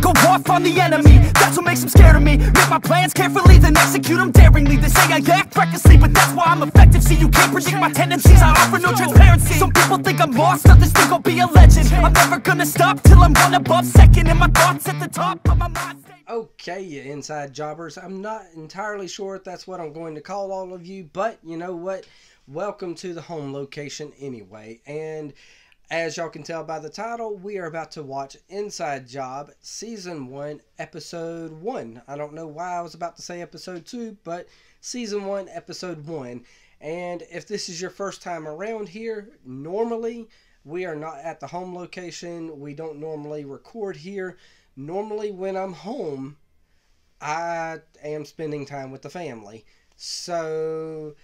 go off on the enemy. That's what makes them scared of me. Make my plans carefully, then execute them daringly. They say I act recklessly, but that's why I'm effective See, you can't predict my tendencies, I offer no transparency. Some people think I'm lost, others think I'll be a legend. I'm never gonna stop till I'm one above second And my thoughts at the top, but my mind. Okay, you inside jobbers. I'm not entirely sure if that's what I'm going to call all of you, but you know what? Welcome to the home location anyway. And as y'all can tell by the title, we are about to watch Inside Job Season 1, Episode 1. I don't know why I was about to say Episode 2, but Season 1, Episode 1. And if this is your first time around here, normally we are not at the home location. We don't normally record here. Normally, when I'm home, I am spending time with the family. So,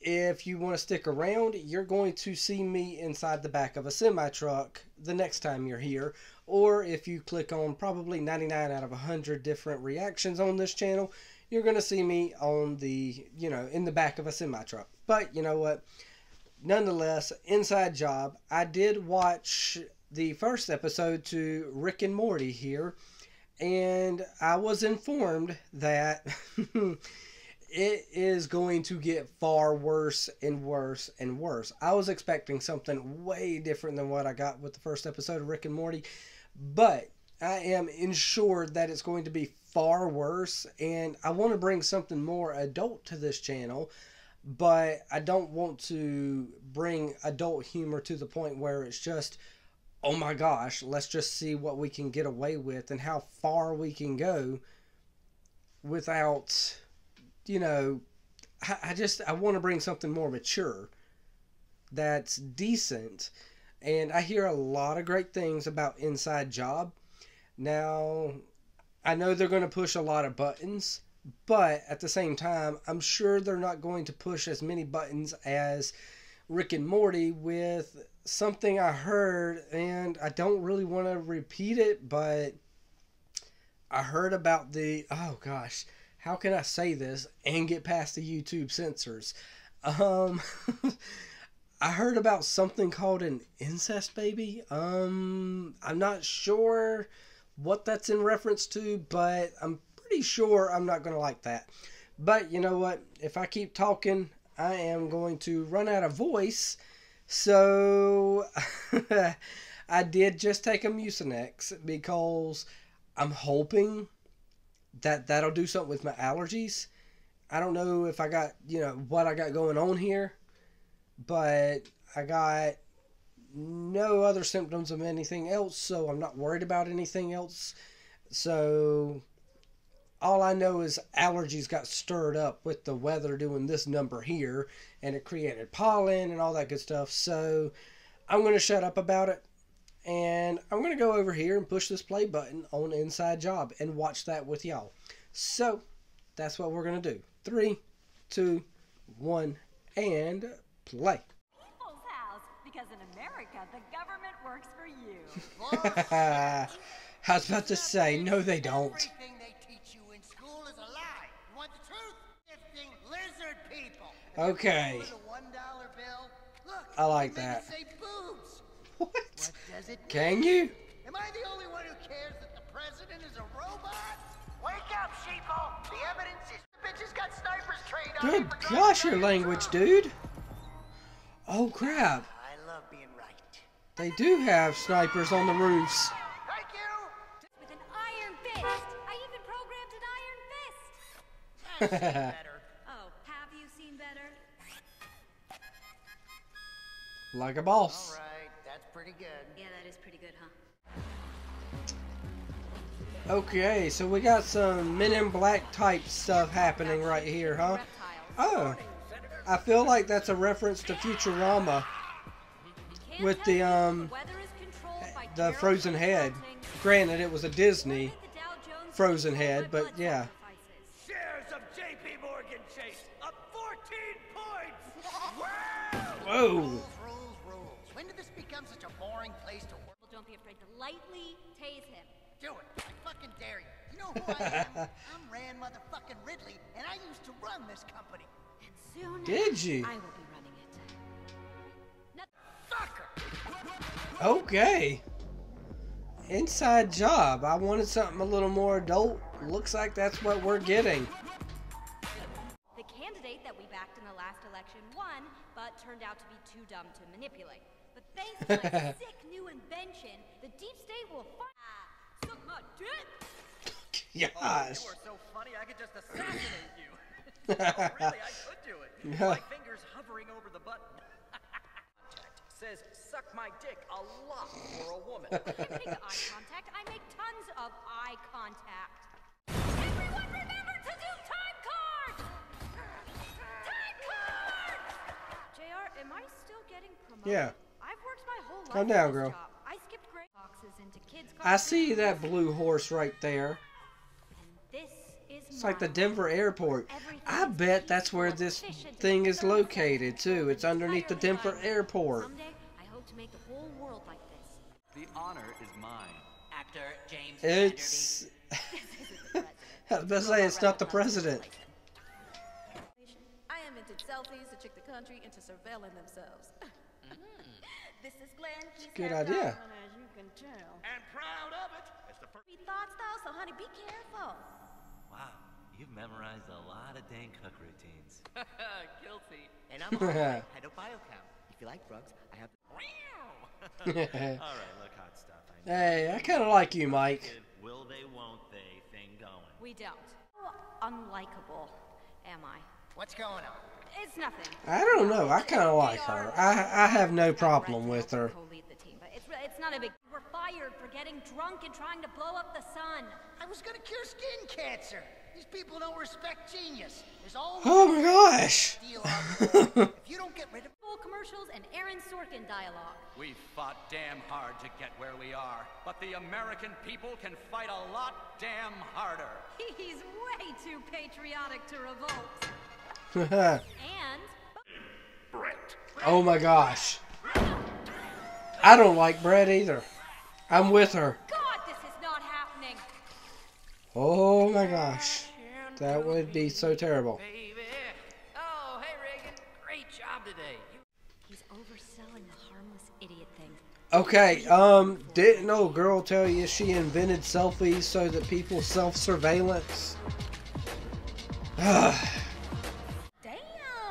if you want to stick around, you're going to see me inside the back of a semi truck the next time you're here. Or if you click on probably 99 out of 100 different reactions on this channel, you're going to see me on the, you know, in the back of a semi truck. But you know what? Nonetheless, inside job. I did watch the first episode to Rick and Morty here, and I was informed that it is going to get far worse and worse and worse. I was expecting something way different than what I got with the first episode of Rick and Morty, but I am ensured that it's going to be far worse, and I want to bring something more adult to this channel. But I don't want to bring adult humor to the point where it's just oh my gosh, let's just see what we can get away with and how far we can go without, you know, I, I just, I want to bring something more mature that's decent. And I hear a lot of great things about Inside Job. Now, I know they're going to push a lot of buttons, but at the same time, I'm sure they're not going to push as many buttons as Rick and Morty with something I heard, and I don't really want to repeat it, but I heard about the oh gosh, how can I say this and get past the YouTube censors? Um, I heard about something called an incest baby. Um, I'm not sure what that's in reference to, but I'm pretty sure I'm not gonna like that. But you know what? If I keep talking, I am going to run out of voice so I did just take a Mucinex because I'm hoping that that'll do something with my allergies. I don't know if I got, you know, what I got going on here, but I got no other symptoms of anything else, so I'm not worried about anything else. So all I know is allergies got stirred up with the weather doing this number here, and it created pollen and all that good stuff. So I'm going to shut up about it, and I'm going to go over here and push this play button on Inside Job and watch that with y'all. So that's what we're going to do. Three, two, one, and play. People's house because in America the government works for you. I was about to say, no, they don't. Everything they teach you in school is a lie. You want the truth? Gifting lizard people. Okay. One dollar bill. Look. I like that. Say boobs. What? What does it Can you? Am I the only one who cares that the president is a robot? Wake up, sheeple. The evidence is the bitches got snipers trained on Good gosh, your language, tell dude. Oh, crap. I love being right. They do have snipers on the roofs. Thank you. With an iron fist. I even programmed an iron fist. Better. Oh, have you seen better? like a boss. right, that's pretty good. Okay, so we got some Men in Black type stuff happening right here, huh? Oh, I feel like that's a reference to Futurama, with the, um, weather is controlled by the frozen head. Granted, it was a Disney. The Dow Jones is frozen head, but yeah. Shares of JP Morgan Chase up 14 points. Wow! Whoa. Rules, rules, rules. When did this become such a boring place to work? Well, don't be afraid to lightly know who I am? I'm Rand motherfucking Ridley, and I used to run this company. And soon Did you? I will be running it. No- Fucker! Okay. inside job. I wanted something a little more adult. Looks like that's what we're getting. The candidate that we backed in the last election won, but turned out to be too dumb to manipulate. But thanks to my sick new invention, the deep state will find. Ah, suck my dick! Gosh. You are so funny, I could just assassinate you. oh, really, I could do it. My finger's hovering over the button. Says, suck my dick a lot for a woman. I make eye contact. I make tons of eye contact. Everyone remember to do time cards! Time cards! JR, am I still getting promoted? Yeah. I've worked my whole life. Calm down, girl. job. I skipped grade boxes into kids' I see that blue horse right there. And This is It's like the. Denver airport. I bet that's where this thing is located too. It's underneath the Denver airport. I hope to make the whole world like this. The honor is mine. Actor James It's. I was about say it's not the president. I invented selfies to trick the country into surveilling themselves. this is Glenn. Good idea. Goblin, as you can tell. and proud of it. As the first thoughts though, so honey, be careful. Wow, you've memorized a lot of dang cook routines. Guilty. And I'm on my head of biochem. If you like drugs, I have. All right, look, hot stuff. I. Hey, I kind of like you, Mike. Will they, won't they thing going. We don't. How unlikable am I? What's going on? It's nothing. I don't know. I kind of like her. I I have no problem with her. Co-lead the team, but it's it's not a big. We're fired for getting drunk and trying to blow up the sun. I was gonna cure skin cancer. These people don't respect genius. There's always Oh my gosh. a deal out there. if you don't get rid of Full commercials and Aaron Sorkin dialogue. We fought damn hard to get where we are, but the American people can fight a lot damn harder. He's way too patriotic to revolt. And Brett. oh my gosh. I don't like Brett either. I'm with her. God, this is not happening. Oh my gosh. That would be so terrible. Oh, hey, Reagan. Great job today. He's overselling the harmless idiot thing. Okay, um, didn't old girl tell you she invented selfies so that people self-surveillance? Damn,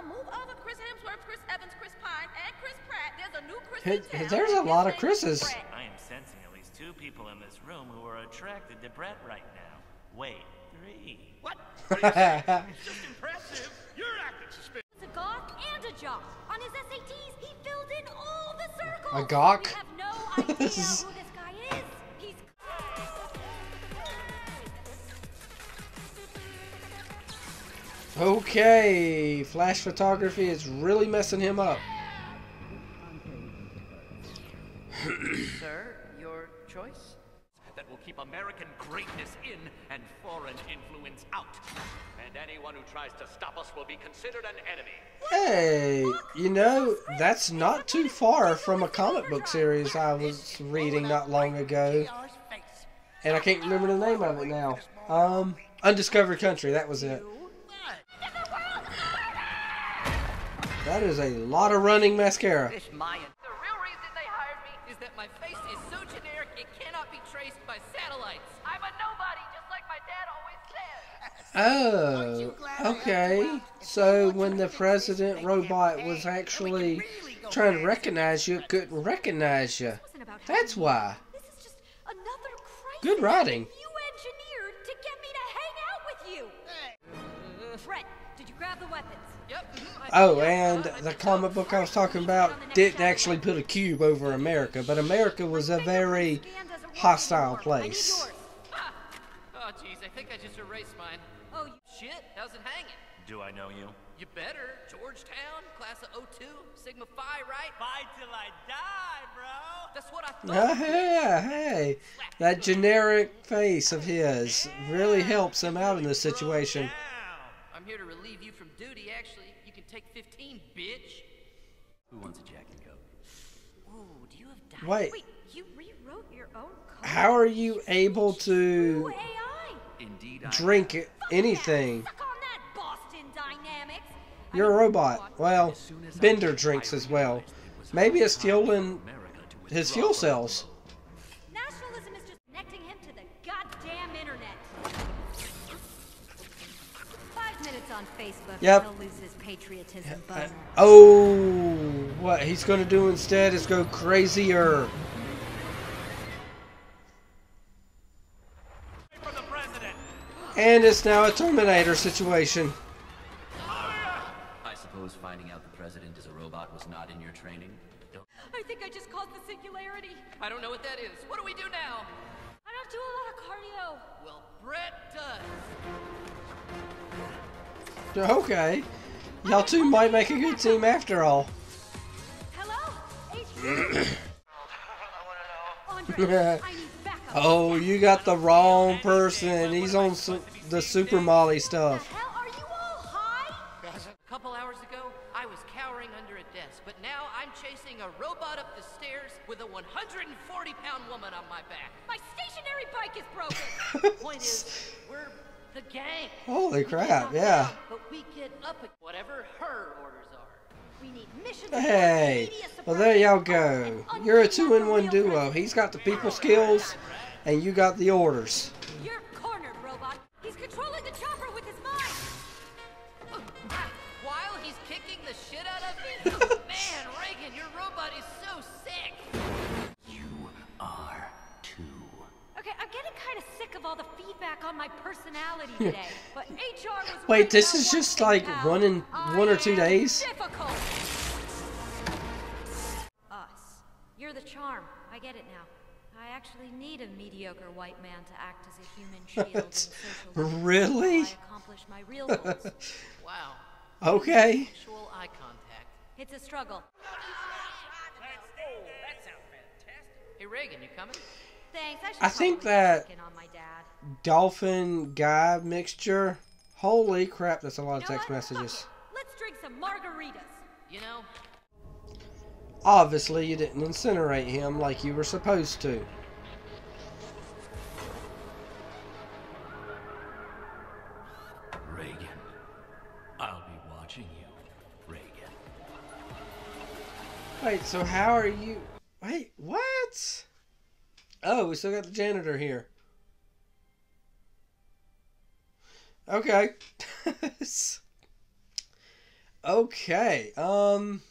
move over Chris Hemsworth, Chris Evans, Chris Pine, and Chris Pratt. There's a new Chris Hey, there's a lot of name is Chris's. Pratt. I am sensing at least two people in this room who are attracted to Brett right now. Wait, three. What? What are you saying? it's just impressive. You're acting suspicious. He's a goth and a jock. On his SATs, he filled in all the circles. A gawk? We have no idea who this guy is. He's Okay, flash photography is really messing him up. Sir, your choice? That will keep American greatness in and foreign influence out. And anyone who tries to stop us will be considered an enemy. Hey, you know, that's not too far from a comic book series I was reading not long ago. And I can't remember the name of it now. Um, Undiscovered Country, that was it. That is a lot of running mascara. Be traced by satellites. I'm a nobody, just like my dad always said. Oh, okay. So when the president robot was actually trying to recognize you, it couldn't recognize you. That's why. me. This is just another crazy Good writing. you engineered to get me to hang out with you. Brett, did you grab the weapons? Oh, and the comic book I was talking about didn't actually put a cube over America, but America was a very hostile place. Oh, jeez, I think I just erased mine. Oh, you Shit, how's it hanging? Do I know you? You better. Georgetown, class of 02, Sigma Phi, right? Fight till I die, bro! That's what I thought. yeah, hey, that generic face of his really helps him out in this situation. I'm here to relieve you from duty, actually. You can take 15, bitch. Who wants a Jack and Coke? Ooh, do you have dice? Wait. Wait, you rewrote your own code? How are you able to Indeed, I drink anything? Suck on that, Boston Dynamics. I You're a robot. Well, As soon as I Bender drinks as well. realized it was Maybe it's time fueling for America to his withdraw fuel from cells. the goddamn internet. Five minutes on Facebook Yep. he'll lose his patriotism Uh, oh, what he's going to do instead is go crazier. And it's now a Terminator situation. I suppose finding out the president is a robot was not in your training? Don't I think I just caused the singularity. I don't know what that is. What do we do now? I don't do a lot of cardio. Well, Brett does. Okay. Y'all two might make a good team after all. Hello? HQ? Andre, I need backup. Oh, you got the wrong person. He's on su- the Super Molly stuff. Hell, are you all high? A couple hours ago, I was cowering under a desk, but now I'm chasing a robot up the stairs with a 140 pound woman on my back. My stationary bike is broken. Point is, we're the gang. Holy crap, yeah. down, But we get up at whatever her orders are. we need mission Hey, well there y'all go. You're a two-in-one duo. He's got the people skills, and you got the orders. You're cornered, robot. He's controlling the chopper with his mind. While he's kicking the shit out of me? Man, Reagan, your robot is so sick. you are too. Okay, I'm getting kind of sick of all the feedback on my personality today. But HR was Wait, this is just like one in one or two days. Difficult. Actually need a mediocre white man to act as a human shield and social Really? I accomplish my real goals. Wow. Okay. Actual eye contact. it's a struggle. That sounds fantastic. Hey, Reagan, you coming? Thanks. I, I think that- on my dad. Dolphin guy mixture. Holy crap, that's a lot of You know text messages. Let's drink some margaritas. You know, Obviously, you didn't incinerate him like you were supposed to. Wait, so how are you? Wait, what? Oh, we still got the janitor here. Okay. okay. Um.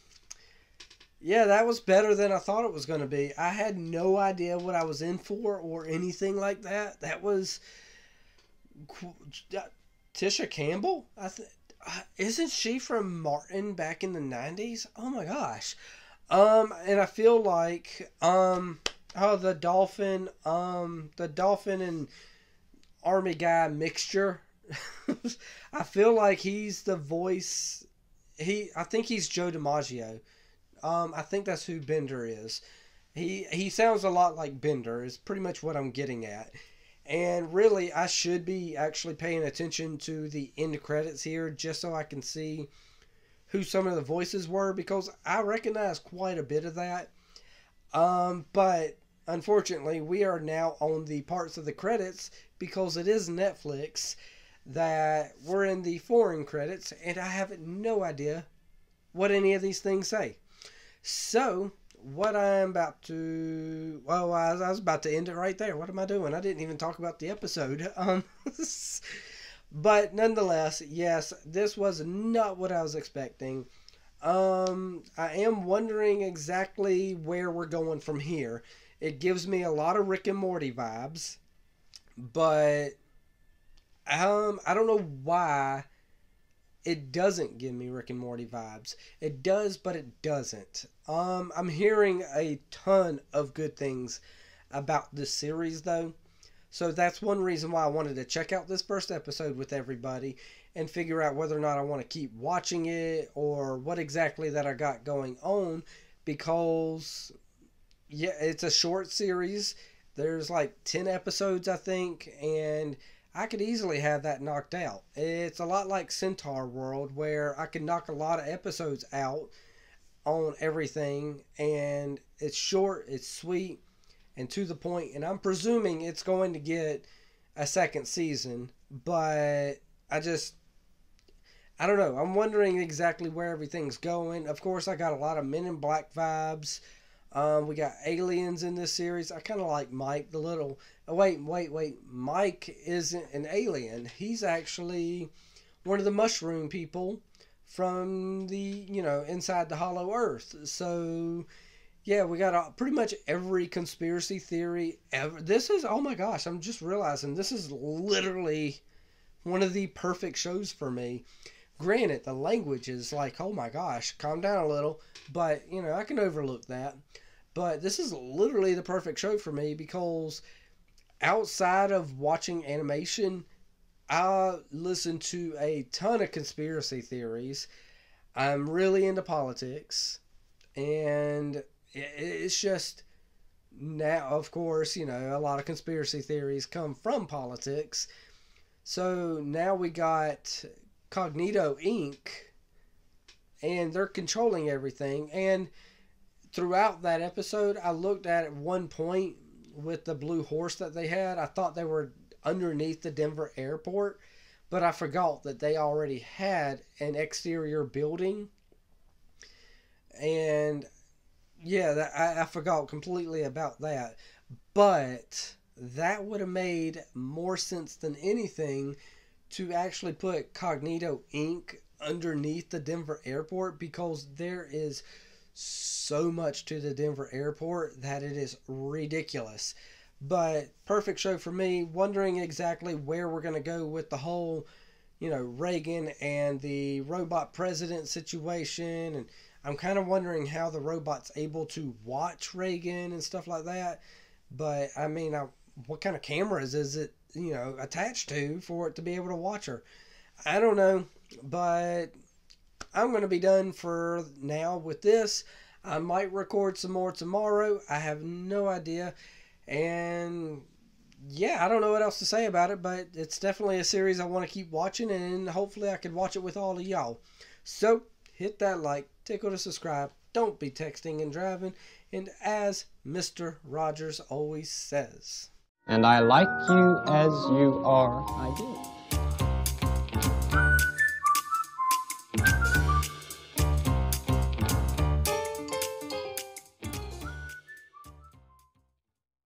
Yeah, that was better than I thought it was going to be. I had no idea what I was in for or anything like that. That was Tisha Campbell. I th- uh, isn't she from Martin back in the '90s? Oh my gosh. Um, and I feel like um, oh the dolphin, um, the dolphin and army guy mixture. I feel like he's the voice. He, I think he's John DiMaggio. Um, I think that's who Bender is. He he sounds a lot like Bender. Is pretty much what I'm getting at. And really, I should be actually paying attention to the end credits here, just so I can see who some of the voices were, because I recognize quite a bit of that. Um, but unfortunately, we are now on the parts of the credits because it is Netflix that we're in the foreign credits, and I have no idea what any of these things say. So, what I'm about to. Well, I was, about to end it right there. What am I doing? I didn't even talk about the episode. Um, but nonetheless, yes, this was not what I was expecting. Um, I am wondering exactly where we're going from here. It gives me a lot of Rick and Morty vibes, but um, I don't know why it doesn't give me Rick and Morty vibes. It does, but it doesn't. Um, I'm hearing a ton of good things about this series, though. So that's one reason why I wanted to check out this first episode with everybody and figure out whether or not I want to keep watching it or what exactly that I got going on because yeah, it's a short series. There's like 10 episodes, I think, and I could easily have that knocked out. It's a lot like Centaurworld, where I can knock a lot of episodes out on everything, and it's short, it's sweet, and to the. And I'm presuming it's going to get a second season, but I just. I don't know. I'm wondering exactly where everything's going. Of course, I got a lot of Men in Black vibes. Um, we got aliens in this series. I kind of like Mike, the little. Oh, wait, wait, wait. Mike isn't an alien. He's actually one of the mushroom people from the, you know, inside the hollow earth. So, yeah, we got pretty much every conspiracy theory ever. This is, oh my gosh, I'm just realizing this is literally one of the perfect shows for me. Granted, the language is like, oh my gosh, calm down a little, but you know, I can overlook that. But this is literally the perfect show for me because outside of watching animation, I listen to a ton of conspiracy theories. I'm really into politics, and it's just now, of course, you know, a lot of conspiracy theories come from politics. So now we got Cognito Inc., and they're controlling everything. And throughout that episode, I looked at at one point with the blue horse that they had. I thought they were underneath the Denver airport, but I forgot that they already had an exterior building. And yeah, that, I, I forgot completely about that. But that would have made more sense than anything to actually put Cognito Inc. underneath the Denver airport because there is so much to the Denver airport that it is ridiculous. But perfect show for me. Wondering exactly where we're going to go with the whole, you know, Reagan and the robot president situation. And I'm kind of wondering how the robot's able to watch Reagan and stuff like that. But I mean, I, what kind of cameras is it, you know, attached to for it to be able to watch her? I don't know. But I'm going to be done for now with this. I might record some more tomorrow. I have no idea. And yeah, I don't know what else to say about it, but it's definitely a series I want to keep watching, and hopefully I can watch it with all of y'all. So hit that like, tickle to subscribe. Don't be texting and driving. And as Mr. Rogers always says, and I like you as you are, I do.